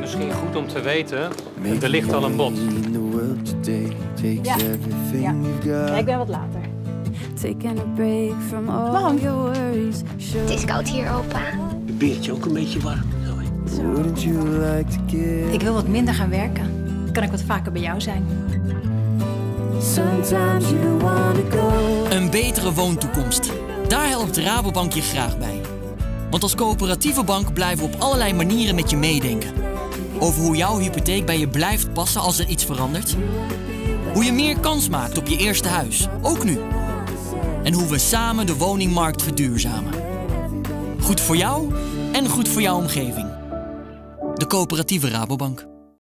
misschien goed om te weten, er ligt al een bod. Ja. Ja. ja, ik ben wat later. Taking a break from all Mom. your worries. Het is koud hier, opa. Een beertje ook een beetje warm. Zo, hè? Wouldn't you like to give? Ik wil wat minder gaan werken. Kan ik wat vaker bij jou zijn? Sometimes you wanna go. Een betere woontoekomst. Daar helpt Rabobank je graag bij. Want als coöperatieve bank blijven we op allerlei manieren met je meedenken. Over hoe jouw hypotheek bij je blijft passen als er iets verandert. Hoe je meer kans maakt op je eerste huis, ook nu. En hoe we samen de woningmarkt verduurzamen. Goed voor jou en goed voor jouw omgeving. De coöperatieve Rabobank.